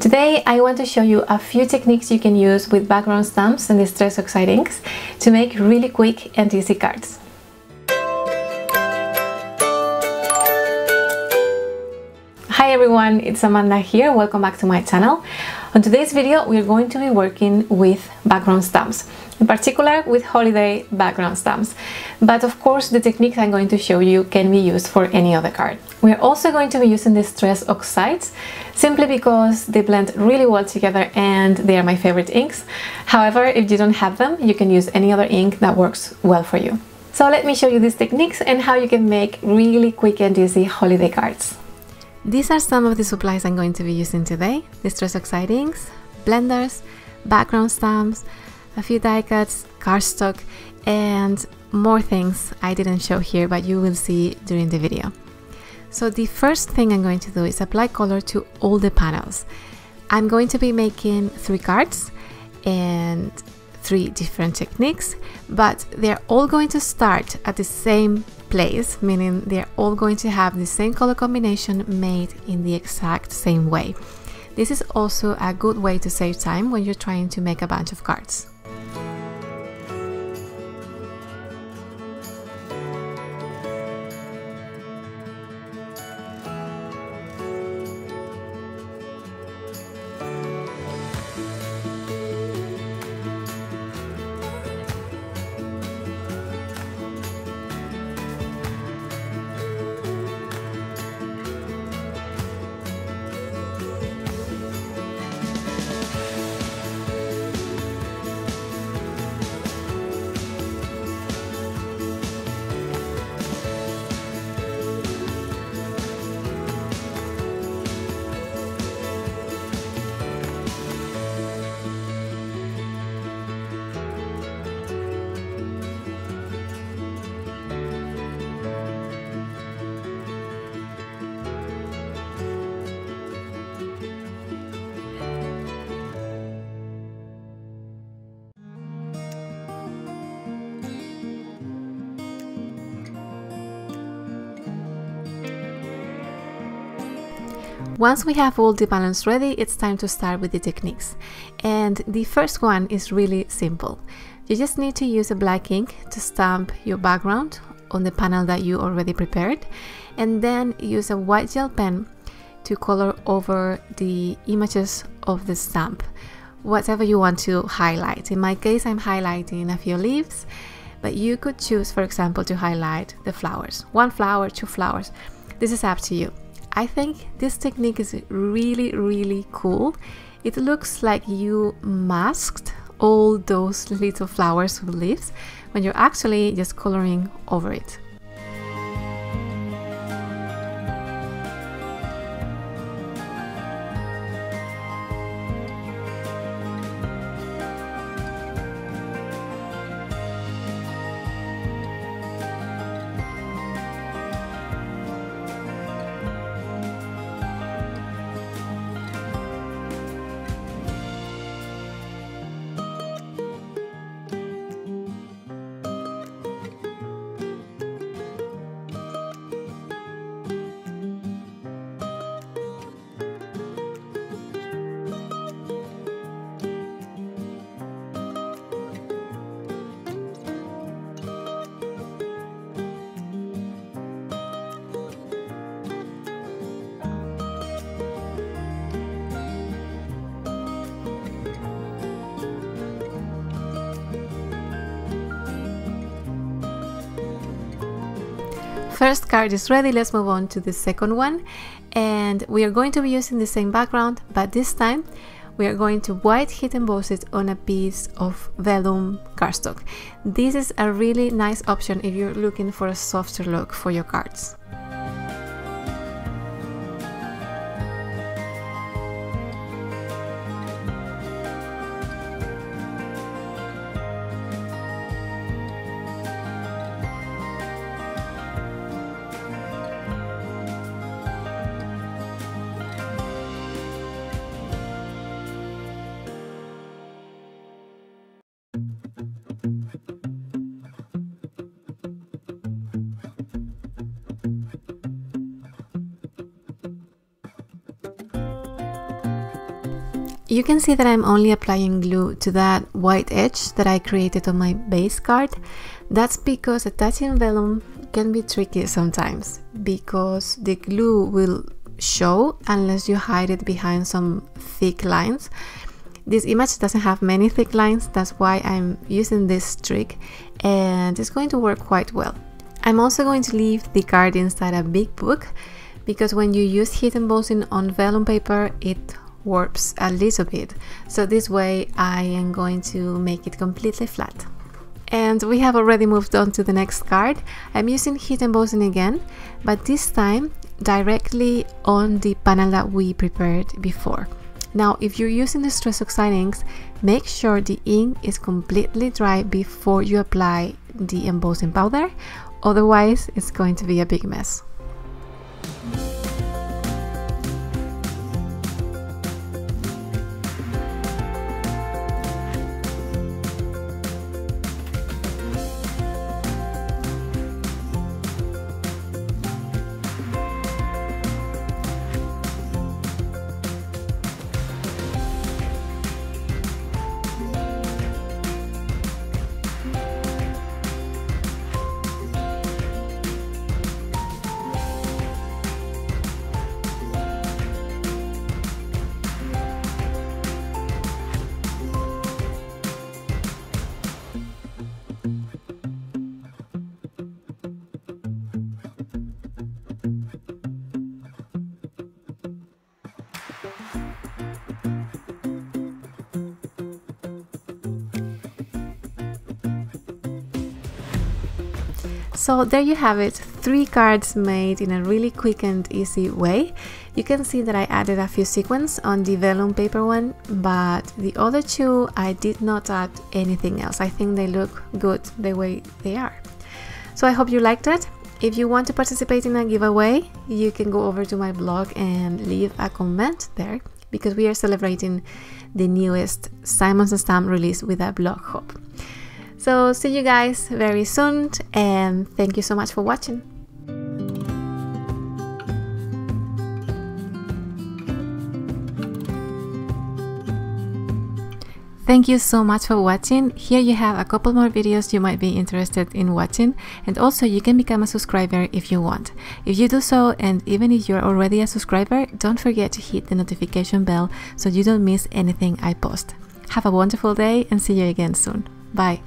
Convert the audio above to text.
Today I want to show you a few techniques you can use with background stamps and distress oxide inks to make really quick and easy cards. Hi everyone, it's Amanda here, welcome back to my channel. On today's video we are going to be working with background stamps, in particular with holiday background stamps. But of course the techniques I'm going to show you can be used for any other card. We're also going to be using the distress oxides simply because they blend really well together and they are my favorite inks. However, if you don't have them, you can use any other ink that works well for you. So let me show you these techniques and how you can make really quick and easy holiday cards. These are some of the supplies I'm going to be using today. Distress oxide inks, blenders, background stamps, a few die cuts, cardstock, and more things I didn't show here but you will see during the video. So the first thing I'm going to do is apply color to all the panels. I'm going to be making three cards and three different techniques, but they're all going to start at the same place, meaning they're all going to have the same color combination made in the exact same way. This is also a good way to save time when you're trying to make a bunch of cards. Once we have all the balance ready, it's time to start with the techniques. And the first one is really simple. You just need to use a black ink to stamp your background on the panel that you already prepared. And then use a white gel pen to color over the images of the stamp. Whatever you want to highlight. In my case I'm highlighting a few leaves but you could choose for example to highlight the flowers. One flower two flowers. This is up to you I think this technique is really, really cool. It looks like you masked all those little flowers with leaves when you're actually just coloring over it. First card is ready, let's move on to the second one. And we are going to be using the same background, but this time we are going to white heat emboss it on a piece of vellum cardstock. This is a really nice option if you're looking for a softer look for your cards. You can see that I'm only applying glue to that white edge that I created on my base card. That's because attaching vellum can be tricky sometimes because the glue will show unless you hide it behind some thick lines. This image doesn't have many thick lines, that's why I'm using this trick and it's going to work quite well. I'm also going to leave the card inside a big book because when you use heat embossing on vellum paper it warps a little bit. So this way I am going to make it completely flat. And we have already moved on to the next card. I'm using heat embossing again but this time directly on the panel that we prepared before. Now if you're using the Distress Oxide inks make sure the ink is completely dry before you apply the embossing powder. Otherwise it's going to be a big mess So there you have it, three cards made in a really quick and easy way. You can see that I added a few sequins on the vellum paper one, but the other two I did not add anything else. I think they look good the way they are. So I hope you liked it. If you want to participate in a giveaway, you can go over to my blog and leave a comment there because we are celebrating the newest Simon Says Stamp release with a blog hop. So see you guys very soon and thank you so much for watching. Thank you so much for watching. Here you have a couple more videos you might be interested in watching and also you can become a subscriber if you want. If you do so and even if you're already a subscriber, don't forget to hit the notification bell so you don't miss anything I post. Have a wonderful day and see you again soon. Bye.